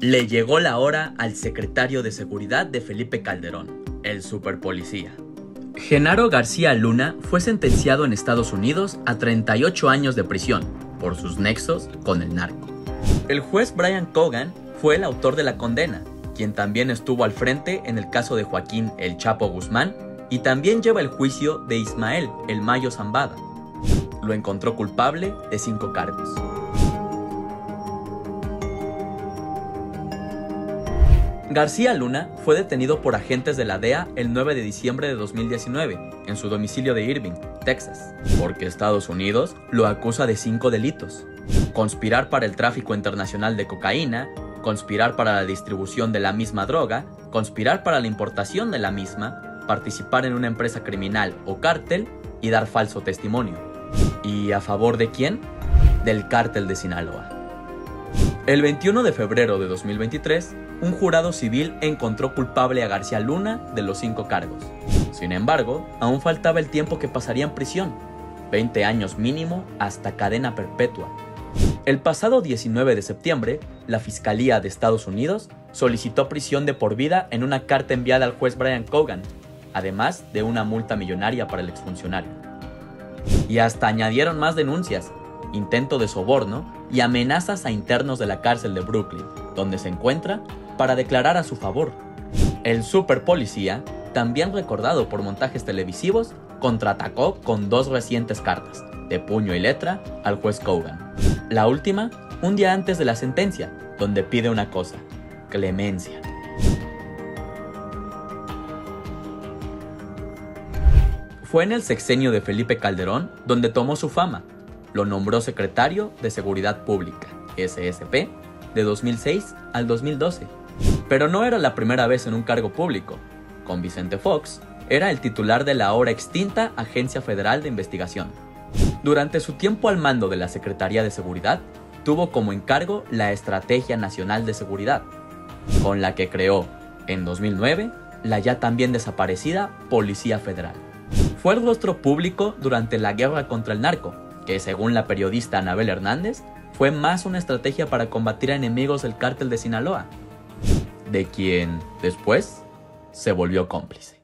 Le llegó la hora al secretario de Seguridad de Felipe Calderón, el superpolicía. Genaro García Luna fue sentenciado en Estados Unidos a 38 años de prisión por sus nexos con el narco. El juez Brian Cogan fue el autor de la condena, quien también estuvo al frente en el caso de Joaquín El Chapo Guzmán y también lleva el juicio de Ismael El Mayo Zambada. Lo encontró culpable de cinco cargos. García Luna fue detenido por agentes de la DEA el 9 de diciembre de 2019 en su domicilio de Irving, Texas, porque Estados Unidos lo acusa de cinco delitos. Conspirar para el tráfico internacional de cocaína, conspirar para la distribución de la misma droga, conspirar para la importación de la misma, participar en una empresa criminal o cártel y dar falso testimonio. ¿Y a favor de quién? Del cártel de Sinaloa. El 21 de febrero de 2023, un jurado civil encontró culpable a García Luna de los cinco cargos. Sin embargo, aún faltaba el tiempo que pasaría en prisión, 20 años mínimo hasta cadena perpetua. El pasado 19 de septiembre, la Fiscalía de Estados Unidos solicitó prisión de por vida en una carta enviada al juez Brian Cogan, además de una multa millonaria para el exfuncionario. Y hasta añadieron más denuncias, intento de soborno y amenazas a internos de la cárcel de Brooklyn, donde se encuentra, para declarar a su favor. El super policía, también recordado por montajes televisivos, contraatacó con dos recientes cartas, de puño y letra, al juez Cogan. La última, un día antes de la sentencia, donde pide una cosa, clemencia. Fue en el sexenio de Felipe Calderón donde tomó su fama. Lo nombró secretario de Seguridad Pública, SSP, de 2006 al 2012. Pero no era la primera vez en un cargo público. Con Vicente Fox, era el titular de la ahora extinta Agencia Federal de Investigación. Durante su tiempo al mando de la Secretaría de Seguridad, tuvo como encargo la Estrategia Nacional de Seguridad, con la que creó, en 2009, la ya también desaparecida Policía Federal. Fue el rostro público durante la guerra contra el narco, que según la periodista Anabel Hernández, fue más una estrategia para combatir a enemigos del cártel de Sinaloa, de quien después se volvió cómplice.